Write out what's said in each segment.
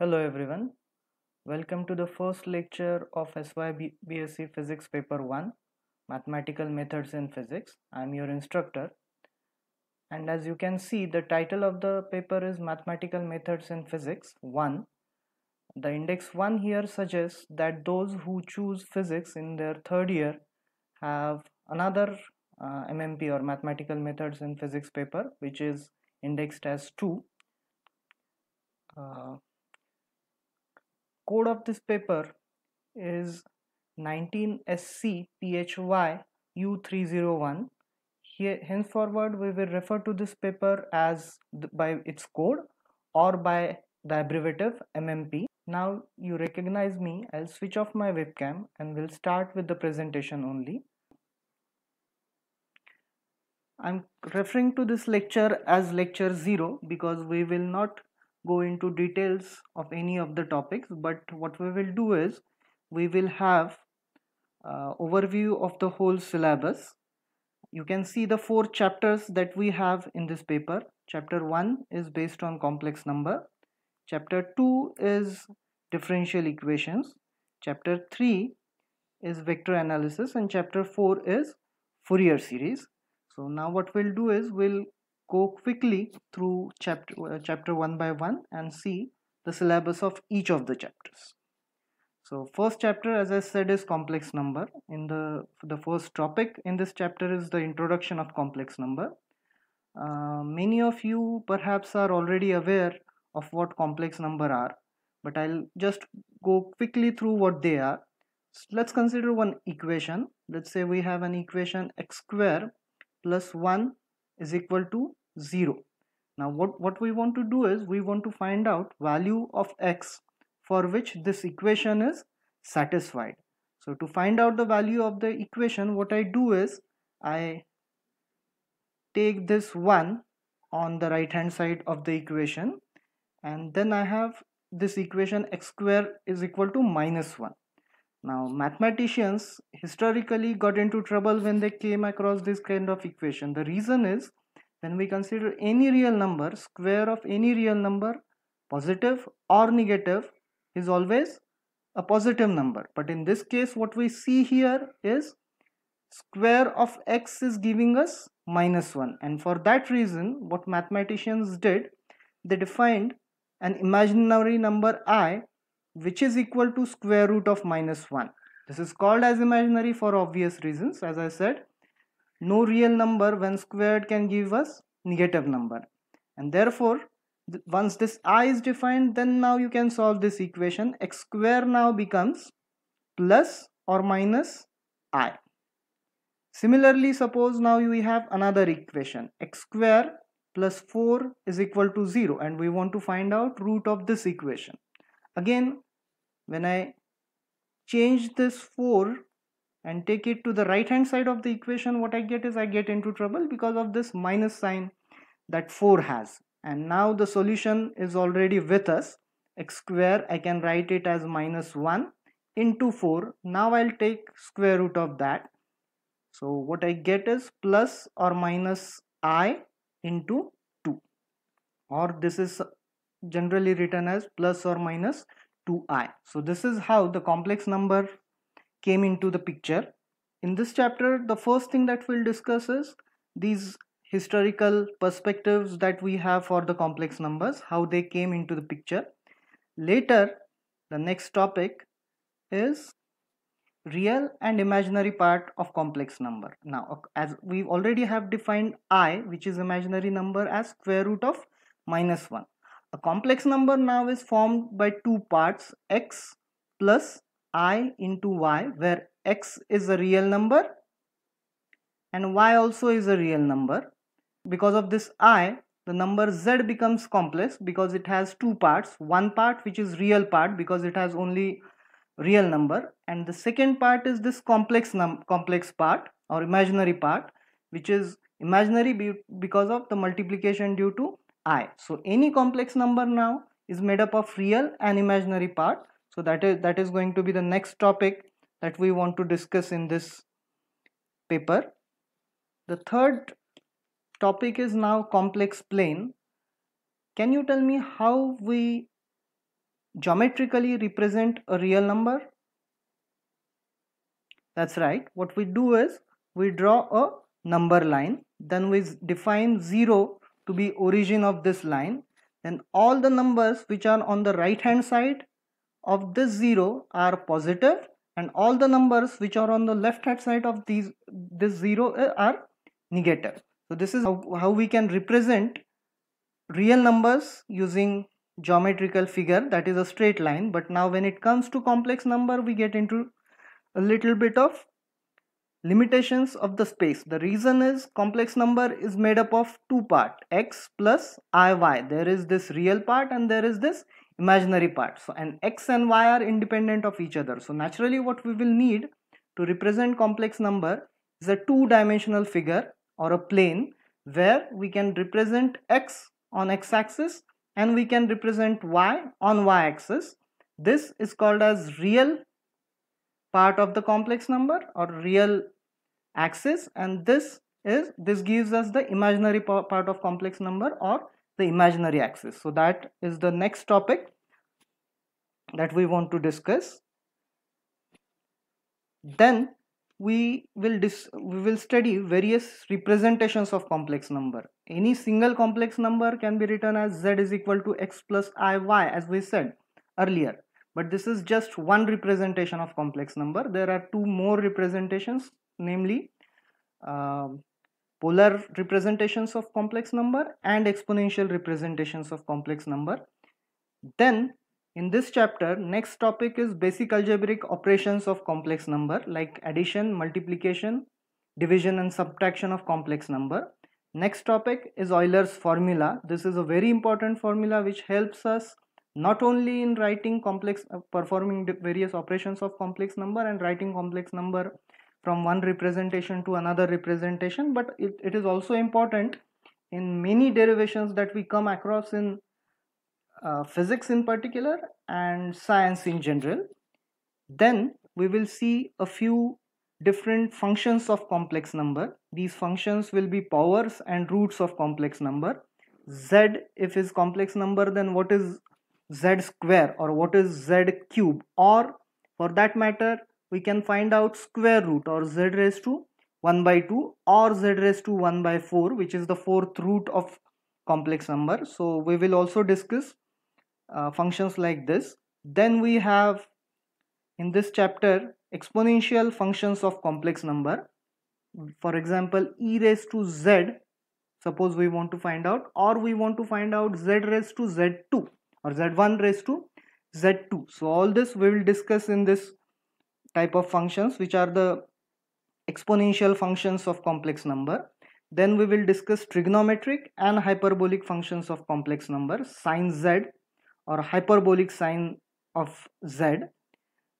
Hello everyone. Welcome to the first lecture of SY BSc Physics Paper 1 Mathematical Methods in Physics. I am your instructor. And as you can see, the title of the paper is Mathematical Methods in Physics 1. The index 1 here suggests that those who choose physics in their third year have another uh, MMP or Mathematical Methods in Physics paper which is indexed as 2. Uh, code of this paper is 19SC PHY U301. Here, henceforward, we will refer to this paper as the, by its code or by the abbreviative MMP. Now you recognize me, I'll switch off my webcam and we'll start with the presentation only. I'm referring to this lecture as lecture 0 because we will not go into details of any of the topics but what we will do is we will have uh, overview of the whole syllabus. You can see the four chapters that we have in this paper. Chapter 1 is based on complex number. Chapter 2 is differential equations. Chapter 3 is vector analysis. And chapter 4 is Fourier series. So now what we'll do is we'll go quickly through chapter uh, chapter one by one and see the syllabus of each of the chapters. So first chapter as i said is complex number. In the the first topic in this chapter is the introduction of complex number. Uh, many of you perhaps are already aware of what complex number are but i'll just go quickly through what they are. So let's consider one equation. Let's say we have an equation x square plus 1 is equal to 0 now what what we want to do is we want to find out value of x for which this equation is satisfied. So to find out the value of the equation what i do is i take this 1 on the right hand side of the equation and then i have this equation x square is equal to minus 1 now mathematicians historically got into trouble when they came across this kind of equation. The reason is when we consider any real number square of any real number positive or negative is always a positive number. But in this case what we see here is square of x is giving us minus 1 and for that reason what mathematicians did they defined an imaginary number i which is equal to square root of minus 1 this is called as imaginary for obvious reasons as i said no real number when squared can give us negative number. And therefore once this i is defined then now you can solve this equation. X square now becomes plus or minus i. Similarly suppose now we have another equation. X square plus 4 is equal to 0 and we want to find out root of this equation. Again when i change this 4 and take it to the right hand side of the equation what I get is I get into trouble because of this minus sign that 4 has. And now the solution is already with us. X square I can write it as minus 1 into 4 now I'll take square root of that. So what I get is plus or minus i into 2 or this is generally written as plus or minus 2i so this is how the complex number came into the picture. In this chapter, the first thing that we'll discuss is these historical perspectives that we have for the complex numbers, how they came into the picture. Later, the next topic is real and imaginary part of complex number. Now, as we already have defined i, which is imaginary number as square root of minus 1. A complex number now is formed by two parts, x plus i into y where x is a real number and y also is a real number. Because of this i, the number z becomes complex because it has two parts. One part which is real part because it has only real number and the second part is this complex num complex part or imaginary part which is imaginary be because of the multiplication due to i. So any complex number now is made up of real and imaginary part so that is that is going to be the next topic that we want to discuss in this paper the third topic is now complex plane can you tell me how we geometrically represent a real number? That's right. What we do is we draw a number line. Then we define 0 to be origin of this line. Then all the numbers which are on the right hand side of this 0 are positive and all the numbers which are on the left hand side of these this 0 uh, are negative. So this is how, how we can represent real numbers using geometrical figure that is a straight line. But now when it comes to complex number we get into a little bit of limitations of the space. The reason is complex number is made up of two part x plus iy there is this real part and there is this imaginary part so and x and y are independent of each other. So naturally what we will need to represent complex number is a two dimensional figure or a plane where we can represent x on x-axis and we can represent y on y-axis. This is called as real part of the complex number or real axis. And this is this gives us the imaginary part of complex number or the imaginary axis. So that is the next topic that we want to discuss. Then we will dis we will study various representations of complex number any single complex number can be written as z is equal to x plus iy as we said earlier but this is just one representation of complex number there are two more representations namely uh, polar representations of complex number and exponential representations of complex number then in this chapter, next topic is basic algebraic operations of complex number like addition, multiplication, division and subtraction of complex number. Next topic is Euler's formula. This is a very important formula which helps us not only in writing complex, uh, performing various operations of complex number and writing complex number from one representation to another representation, but it, it is also important in many derivations that we come across in uh, physics in particular and science in general. Then we will see a few different functions of complex number. These functions will be powers and roots of complex number. Z if is complex number then what is Z square or what is Z cube or for that matter we can find out square root or Z raised to 1 by 2 or Z raised to 1 by 4 which is the fourth root of complex number. So we will also discuss uh, functions like this. Then we have in this chapter exponential functions of complex number. For example e raised to z suppose we want to find out or we want to find out z raised to z2 or z1 raised to z2 so all this we will discuss in this type of functions which are the exponential functions of complex number then we will discuss trigonometric and hyperbolic functions of complex number sine z or hyperbolic sine of z.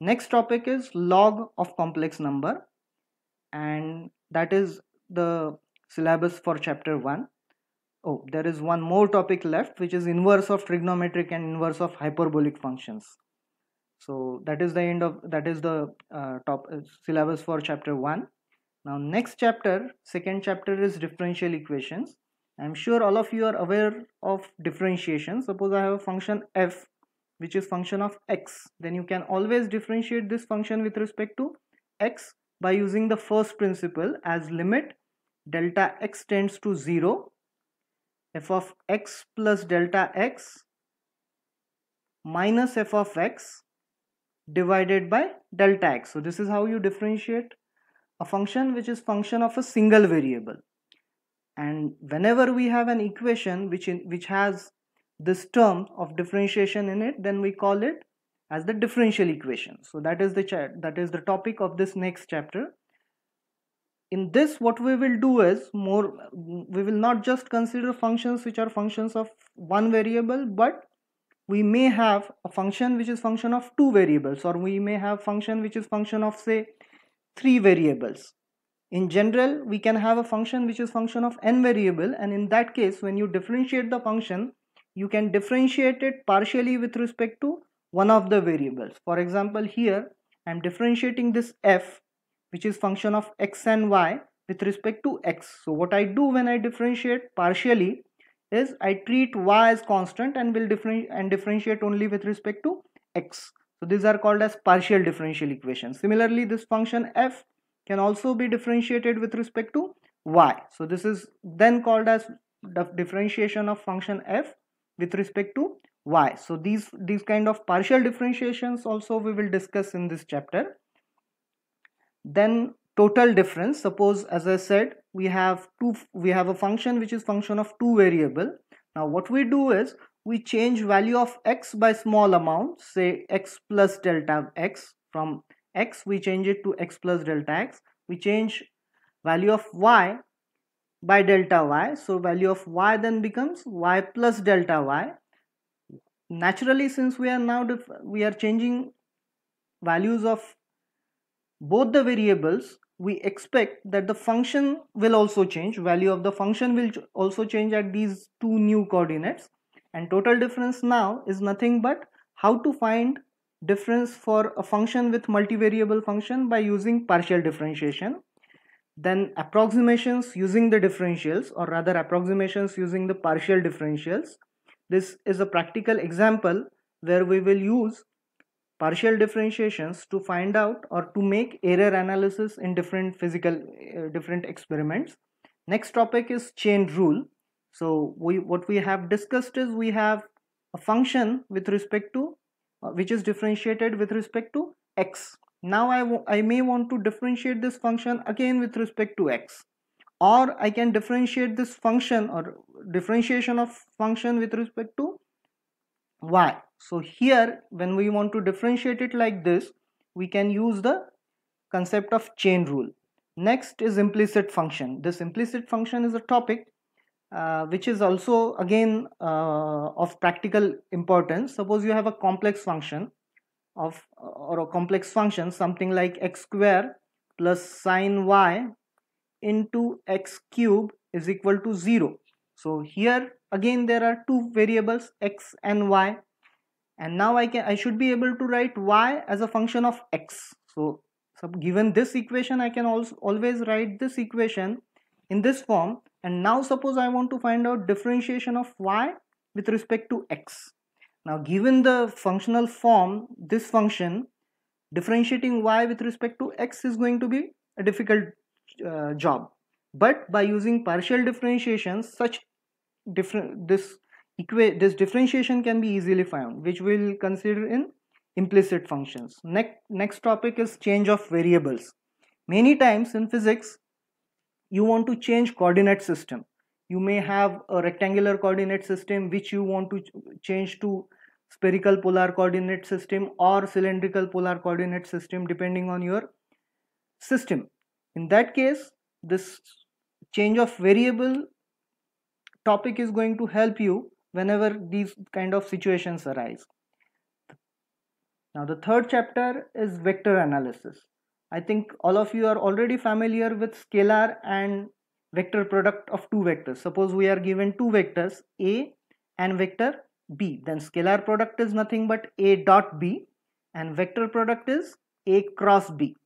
Next topic is log of complex number and that is the syllabus for chapter 1. Oh, there is one more topic left which is inverse of trigonometric and inverse of hyperbolic functions. So that is the end of that is the uh, top uh, syllabus for chapter 1. Now next chapter, second chapter is differential equations I'm sure all of you are aware of differentiation. Suppose I have a function f which is function of x. Then you can always differentiate this function with respect to x by using the first principle as limit delta x tends to 0 f of x plus delta x minus f of x divided by delta x. So this is how you differentiate a function which is function of a single variable. And whenever we have an equation which in, which has this term of differentiation in it then we call it as the differential equation. So that is the that is the topic of this next chapter. In this what we will do is more we will not just consider functions which are functions of one variable but we may have a function which is function of two variables or we may have function which is function of say three variables in general, we can have a function which is function of n variable and in that case when you differentiate the function, you can differentiate it partially with respect to one of the variables. For example, here I am differentiating this f which is function of x and y with respect to x. So what I do when I differentiate partially is I treat y as constant and will differentiate and differentiate only with respect to x. So these are called as partial differential equations. Similarly, this function f can also be differentiated with respect to y. So this is then called as the differentiation of function f with respect to y. So these, these kind of partial differentiations also we will discuss in this chapter. Then total difference, suppose as I said, we have two, we have a function which is function of two variable. Now what we do is we change value of x by small amount, say x plus delta x from x, we change it to x plus delta x. We change value of y by delta y. So value of y then becomes y plus delta y naturally since we are now we are changing values of both the variables we expect that the function will also change. Value of the function will also change at these two new coordinates. And total difference now is nothing but how to find difference for a function with multivariable function by using partial differentiation. Then approximations using the differentials or rather approximations using the partial differentials. This is a practical example where we will use partial differentiations to find out or to make error analysis in different physical uh, different experiments. Next topic is chain rule. So we what we have discussed is we have a function with respect to uh, which is differentiated with respect to x. Now I, I may want to differentiate this function again with respect to x or I can differentiate this function or differentiation of function with respect to y. So here when we want to differentiate it like this we can use the concept of chain rule. Next is implicit function. This implicit function is a topic uh, which is also again uh, of practical importance. Suppose you have a complex function of or a complex function something like x square plus sine y into x cube is equal to 0 so here again there are two variables x and y. And now I can I should be able to write y as a function of x. So, so given this equation I can also always write this equation in this form. And now suppose I want to find out differentiation of y with respect to x. Now given the functional form this function differentiating y with respect to x is going to be a difficult uh, job. But by using partial differentiation such different this equate this differentiation can be easily found which we'll consider in implicit functions. Next next topic is change of variables. Many times in physics you want to change coordinate system. You may have a rectangular coordinate system which you want to change to spherical polar coordinate system or cylindrical polar coordinate system depending on your system. In that case this change of variable topic is going to help you whenever these kind of situations arise. Now the third chapter is vector analysis. I think all of you are already familiar with scalar and vector product of two vectors. Suppose we are given two vectors A and vector B. Then scalar product is nothing but A dot B and vector product is A cross B.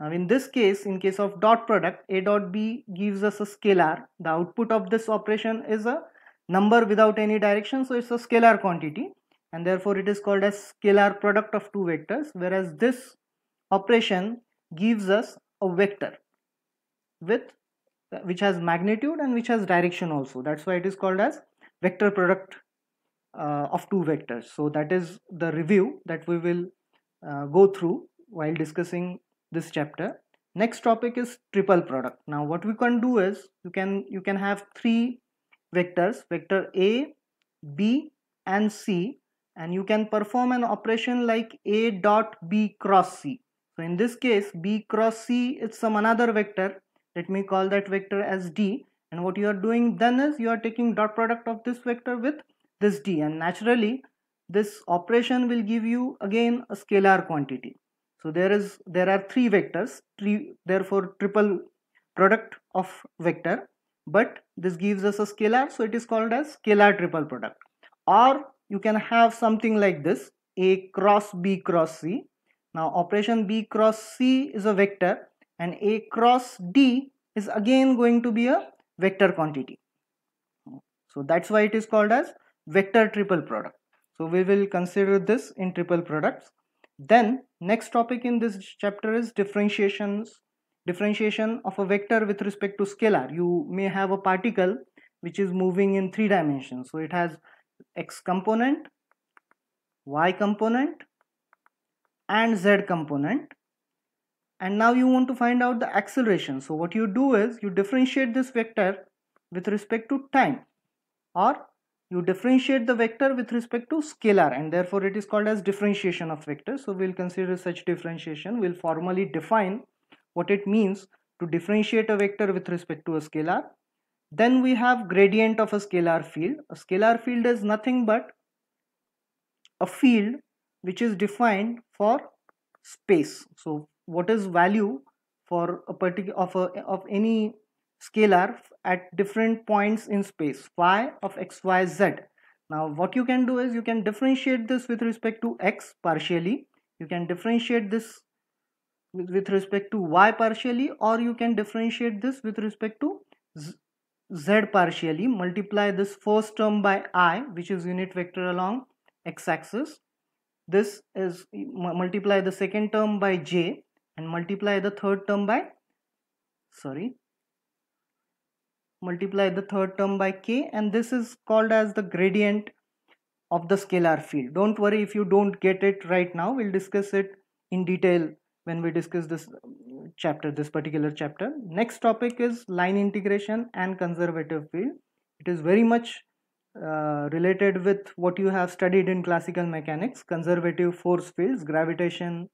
Now in this case, in case of dot product, A dot B gives us a scalar. The output of this operation is a number without any direction. So it's a scalar quantity and therefore it is called as scalar product of two vectors. Whereas this operation gives us a vector with which has magnitude and which has direction also. That's why it is called as vector product uh, of two vectors. So that is the review that we will uh, go through while discussing this chapter. Next topic is triple product. Now what we can do is you can you can have three vectors vector a b and c and you can perform an operation like a dot b cross c. So in this case b cross c is some another vector. Let me call that vector as d. And what you are doing then is you are taking dot product of this vector with this d. And naturally this operation will give you again a scalar quantity so there is there are three vectors, three, therefore triple product of vector, but this gives us a scalar, so it is called as scalar triple product. Or you can have something like this, A cross B cross C. Now operation B cross C is a vector and A cross D is again going to be a vector quantity. so that's why it is called as vector triple product so we will consider this in triple products then next topic in this chapter is differentiations differentiation of a vector with respect to scalar. You may have a particle which is moving in three dimensions. So it has x component y component and z component. And now you want to find out the acceleration. So what you do is you differentiate this vector with respect to time or you differentiate the vector with respect to scalar and therefore it is called as differentiation of vectors so we'll consider such differentiation. We'll formally define what it means to differentiate a vector with respect to a scalar. Then we have gradient of a scalar field. A scalar field is nothing but a field which is defined for space. So what is value for a particular of a of any scalar at different points in space y of x y z. Now what you can do is you can differentiate this with respect to x partially you can differentiate this with, respect to y partially or you can differentiate this with respect to z, z partially. Multiply this first term by i which is unit vector along x-axis this is multiply the second term by j and multiply the third term by sorry multiply the third term by k and this is called as the gradient of the scalar field. Don't worry if you don't get it right now. We'll discuss it in detail when we discuss this chapter this particular chapter. Next topic is line integration and conservative field. It is very much uh, related with what you have studied in classical mechanics conservative force fields gravitation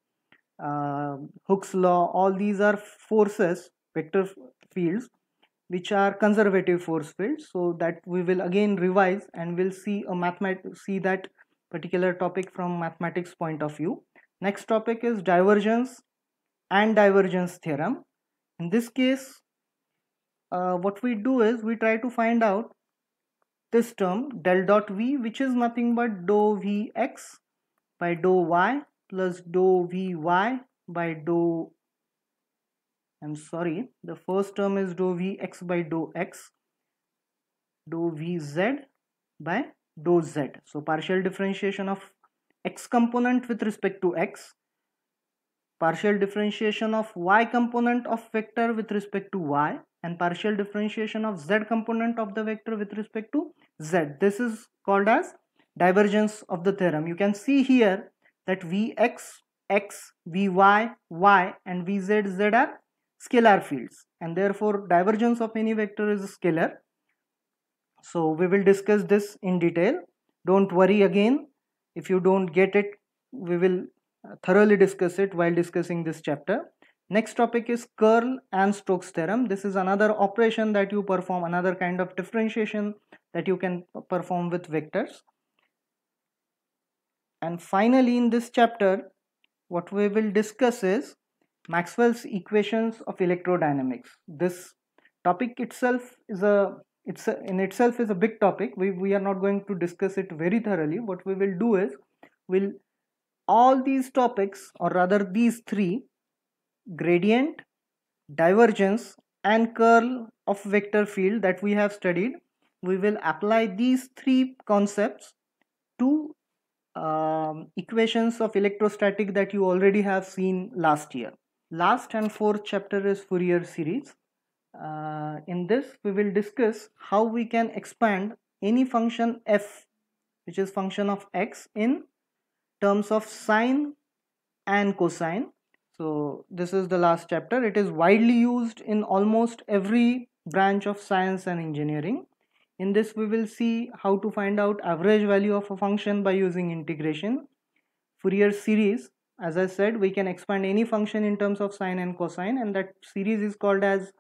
uh, Hooke's law, all these are forces, vector fields, which are conservative force fields. So that we will again revise and we'll see a mathemat see that particular topic from mathematics point of view. Next topic is divergence and divergence theorem. In this case, uh, what we do is we try to find out this term del dot v which is nothing but dou vx by dou y plus dou vy by dou I'm sorry. The first term is dou vx by dou x dou vz by dou z. So partial differentiation of x component with respect to x partial differentiation of y component of vector with respect to y and partial differentiation of z component of the vector with respect to z. This is called as divergence of the theorem. You can see here that Vx, x, Vy, y and Vz, z are scalar fields and therefore divergence of any vector is scalar. So we will discuss this in detail. Don't worry again if you don't get it we will uh, thoroughly discuss it while discussing this chapter. Next topic is curl and Stokes theorem. This is another operation that you perform, another kind of differentiation that you can perform with vectors and finally in this chapter what we will discuss is Maxwell's equations of electrodynamics. This topic itself is a it's a, in itself is a big topic. We, we are not going to discuss it very thoroughly. What we will do is we'll all these topics or rather these three gradient divergence and curl of vector field that we have studied we will apply these three concepts to um, equations of electrostatic that you already have seen last year. Last and fourth chapter is Fourier series. Uh, in this we will discuss how we can expand any function f which is function of x in terms of sine and cosine. So this is the last chapter. It is widely used in almost every branch of science and engineering. In this we will see how to find out average value of a function by using integration. Fourier series as I said we can expand any function in terms of sine and cosine and that series is called as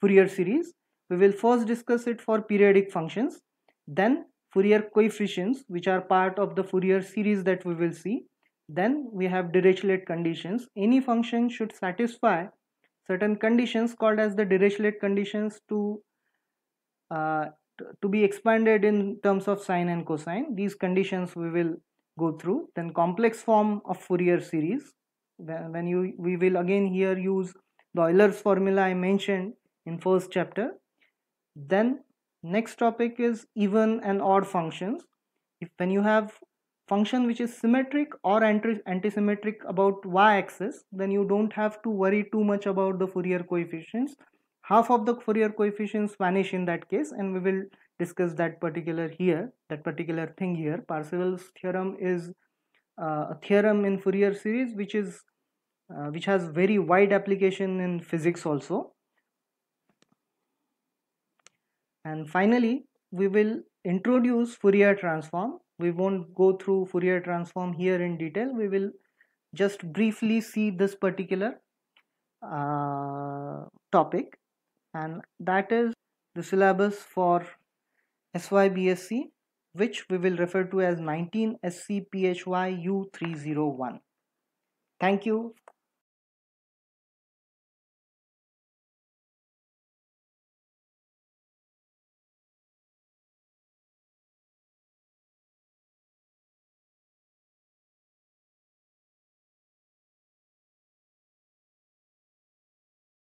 Fourier series. We will first discuss it for periodic functions then Fourier coefficients which are part of the Fourier series that we will see. Then we have Dirichlet conditions. Any function should satisfy certain conditions called as the Dirichlet conditions to uh, to be expanded in terms of sine and cosine these conditions we will go through. Then complex form of Fourier series. When you we will again here use the Euler's formula I mentioned in first chapter. Then next topic is even and odd functions. If when you have function which is symmetric or anti antisymmetric about y-axis then you don't have to worry too much about the Fourier coefficients half of the Fourier coefficients vanish in that case and we will discuss that particular here that particular thing here. Parseval's theorem is uh, a theorem in Fourier series which is uh, which has very wide application in physics also. And finally we will introduce Fourier transform. We won't go through Fourier transform here in detail. We will just briefly see this particular uh, topic and that is the syllabus for SYBSC which we will refer to as 19 SC PHY U301 thank you